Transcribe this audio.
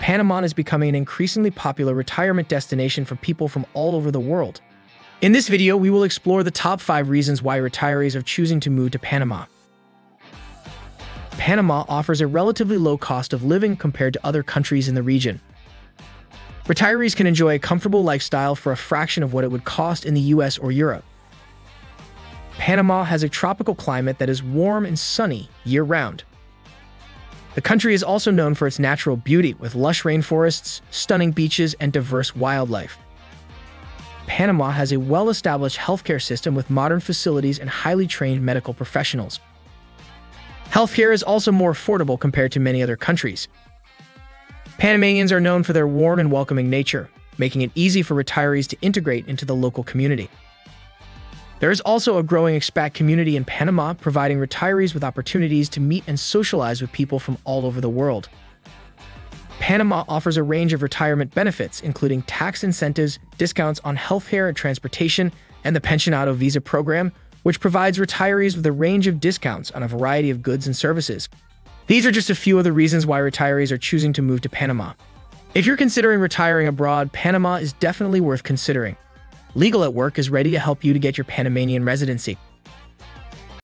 Panama is becoming an increasingly popular retirement destination for people from all over the world. In this video, we will explore the top 5 reasons why retirees are choosing to move to Panama. Panama offers a relatively low cost of living compared to other countries in the region. Retirees can enjoy a comfortable lifestyle for a fraction of what it would cost in the US or Europe. Panama has a tropical climate that is warm and sunny year-round. The country is also known for its natural beauty with lush rainforests, stunning beaches, and diverse wildlife. Panama has a well-established healthcare system with modern facilities and highly trained medical professionals. Healthcare is also more affordable compared to many other countries. Panamanians are known for their warm and welcoming nature, making it easy for retirees to integrate into the local community. There is also a growing expat community in Panama, providing retirees with opportunities to meet and socialize with people from all over the world. Panama offers a range of retirement benefits, including tax incentives, discounts on healthcare and transportation, and the Pensionado Visa program, which provides retirees with a range of discounts on a variety of goods and services. These are just a few of the reasons why retirees are choosing to move to Panama. If you're considering retiring abroad, Panama is definitely worth considering. Legal at Work is ready to help you to get your Panamanian residency.